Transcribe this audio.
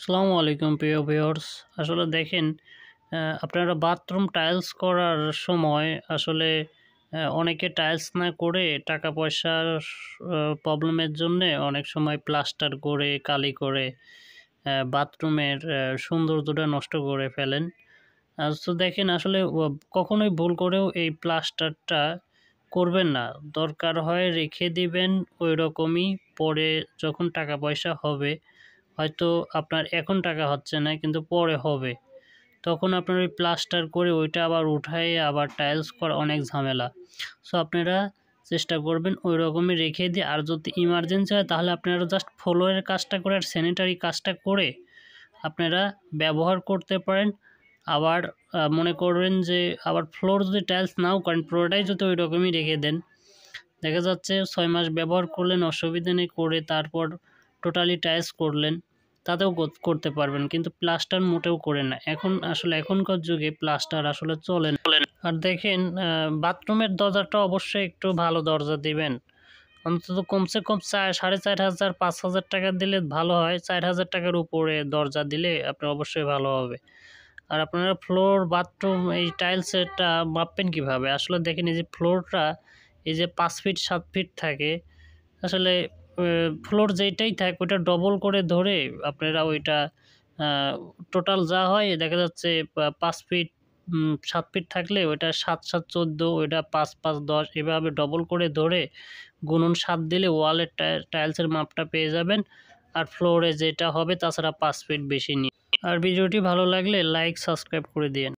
আসসালামু আলাইকুম প্রিয় ভিউয়ার্স। আসলে দেখেন আপনারা বাথরুম টাইলস করার সময় আসলে অনেকে টাইলস না করে টাকা পয়সার প্রবলেমের জন্য অনেক সময় প্লাস্টার করে, কালি করে বাথরুমের সৌন্দর্যটা নষ্ট করে ফেলেন। তো দেখেন আসলে কখনোই ভুল করেও এই প্লাস্টারটা করবেন না। দরকার হয় রেখে দিবেন ওই রকমই পরে যখন টাকা পয়সা হবে হয়তো আপনার এখন টাকা হচ্ছে না, কিন্তু পরে হবে। তখন আপনার ওই প্লাস্টার করে ওইটা আবার উঠায় আবার টাইলস করা অনেক ঝামেলা। সো আপনারা চেষ্টা করবেন ওই রকমই রেখে দিয়ে, আর যদি ইমার্জেন্সি হয়, তাহলে আপনারা জাস্ট ফ্লোরের কাজটা করে আর স্যানিটারি কাজটা করে আপনারা ব্যবহার করতে পারেন। আবার মনে করবেন যে আবার ফ্লোর যদি টাইলস নাও করেন পুরোটাই যদি ওই রকমই রেখে দেন, দেখা যাচ্ছে ছয় মাস ব্যবহার করলেন, অসুবিধা নেই করে তারপর টোটালি টাইলস করলেন। তাতেও করতে পারবেন কিন্তু প্লাস্টার মোটেও করে না। এখন আসলে এখনকার যুগে প্লাস্টার আসলে চলে না। আর দেখেন বাথরুমের দরজাটা অবশ্যই একটু ভালো দরজা দিবেন। অন্তত কমসে কম চার সাড়ে চার হাজার পাঁচ হাজার টাকা দিলে ভালো হয়। চার হাজার টাকার উপরে দরজা দিলে আপনার অবশ্যই ভালো হবে। আর আপনারা ফ্লোর বাথরুম এই টাইলসেরটা মাপবেন কীভাবে? আসলে দেখেন এই যে ফ্লোরটা এই যে পাঁচ ফিট সাত ফিট থাকে আসলে ফ্লোর যেইটাই থাক, ওইটা ডবল করে ধরে আপনারা ওইটা টোটাল যা হয়, দেখা যাচ্ছে পাঁচ ফিট সাত ফিট থাকলে ওইটা সাত সাত, চোদ্দ, ওইটা পাঁচ পাঁচ, দশ, এভাবে ডবল করে ধরে গুনুন সাত দিলে ওয়ালের টাইলসের মাপটা পেয়ে যাবেন। আর ফ্লোরে যেটা হবে, তাছাড়া পাঁচ ফিট বেশি নিয়ে। আর ভিডিওটি ভালো লাগলে লাইক সাবস্ক্রাইব করে দিন